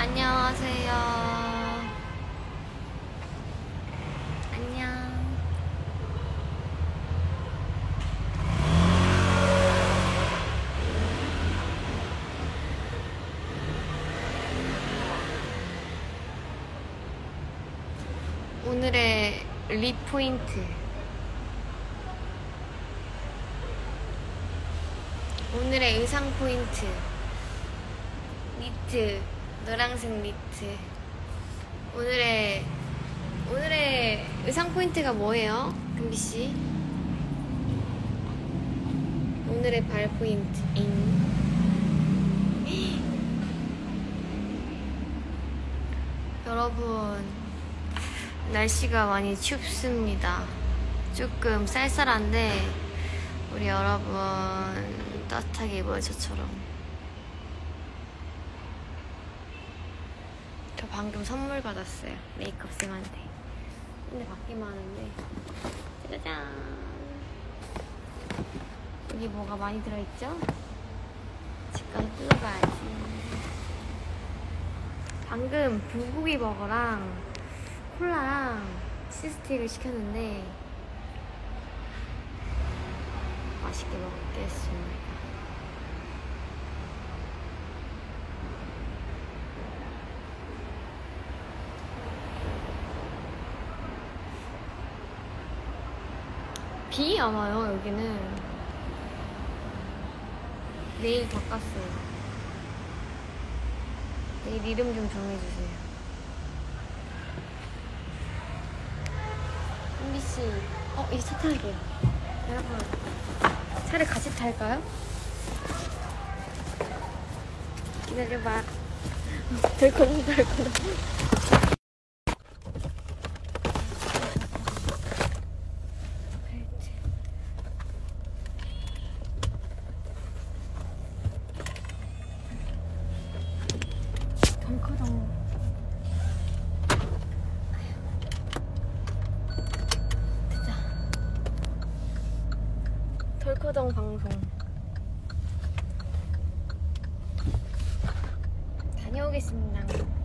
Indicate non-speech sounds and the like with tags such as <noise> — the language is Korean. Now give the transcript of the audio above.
안녕하세요. 안녕. 오늘의 리포인트. 오늘의 의상 포인트. 니트. 노란색 니트. 오늘의, 오늘의 의상 포인트가 뭐예요? 은비씨? 오늘의 발 포인트. 잉. <gasps> 여러분, 날씨가 많이 춥습니다. 조금 쌀쌀한데, 우리 여러분 따뜻하게 입어요, 저처럼. 저 방금 선물 받았어요. 메이크업 쌤한테. 근데 받기만 하는데. 짜자잔. 여기 뭐가 많이 들어있죠? 집 가서 뜯어봐야지. 방금 불고기 버거랑 콜라랑 치즈스틱을 시켰는데 맛있게 먹겠습니다. 비안 와요, 여기는. 내일 바꿨어요. 내일 이름 좀 정해주세요. 은비씨, 어, 이차 탈게요. 여러분, 차를 같이 탈까요? 기다려봐. 덜컹, 덜컹. 덩크덩. 됐다. 덜커덩 방송. 다녀오겠습니다.